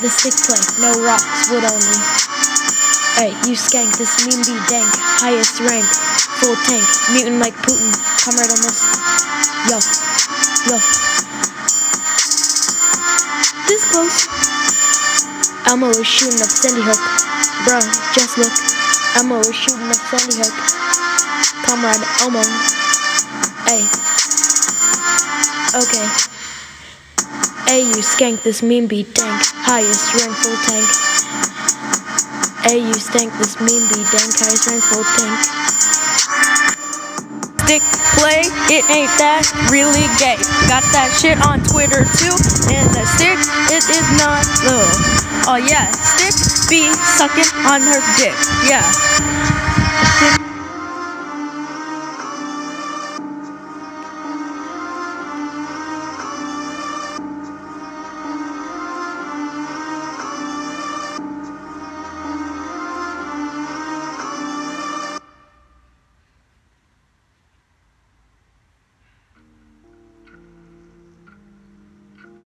the stick play, no rocks, wood only. Hey, you skank, this meme be dank, highest rank, full tank, mutant like Putin, comrade this. Yo, yo. This close. Elmo is shooting up Sandy Hook. Bruh, just look. Elmo is shooting up Sandy Hook. Comrade Elmo. Hey. Okay. Hey, you skank, this meme be dank. Highest rank full tank. You stank, this meme be dank. Highest rank full tank. Stick play, it ain't that really gay. Got that shit on Twitter too, and the stick, it is not low. Oh yeah, stick be sucking on her dick. Yeah.